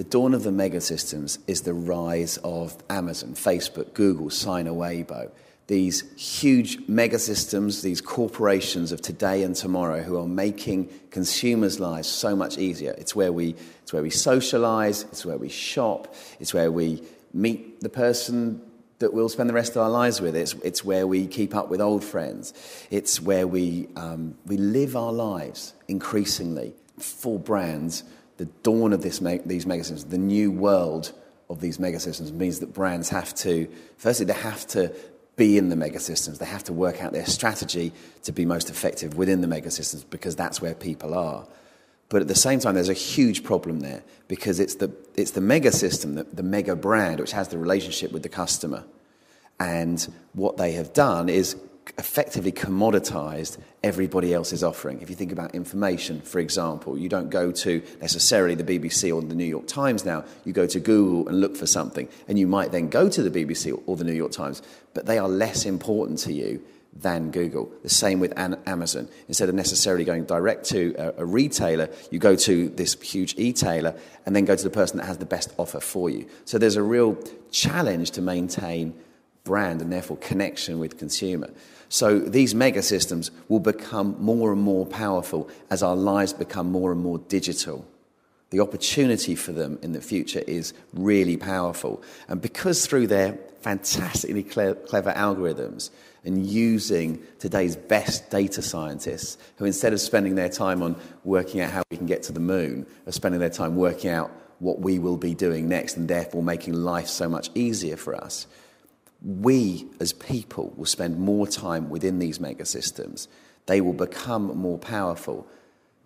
The dawn of the megasystems is the rise of Amazon, Facebook, Google, Sina Weibo. These huge megasystems, these corporations of today and tomorrow who are making consumers' lives so much easier. It's where we, it's where we socialize, it's where we shop, it's where we meet the person that we'll spend the rest of our lives with. It's, it's where we keep up with old friends. It's where we, um, we live our lives increasingly for brands. The dawn of this, these megasystems, the new world of these megasystems means that brands have to, firstly, they have to be in the megasystems. They have to work out their strategy to be most effective within the megasystems because that's where people are. But at the same time, there's a huge problem there because it's the, it's the mega system, the, the mega brand, which has the relationship with the customer. And what they have done is effectively commoditized everybody else's offering. If you think about information, for example, you don't go to necessarily the BBC or the New York Times now. You go to Google and look for something, and you might then go to the BBC or the New York Times, but they are less important to you than Google. The same with Amazon. Instead of necessarily going direct to a, a, retailer, you go to this huge e-tailer and then go to the person that has the best offer for you. So there's a real challenge to maintain brand and therefore connection with consumer. So these mega systems will become more and more powerful as our lives become more and more digital. The opportunity for them in the future is really powerful. And because through their fantastically clever algorithms, and using today's best data scientists who, instead of spending their time on working out how we can get to the moon, are spending their time working out what we will be doing next and therefore making life so much easier for us. We, as people, will spend more time within these megasystems. They will become more powerful.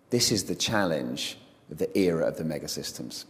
This is the challenge of the era of the megasystems.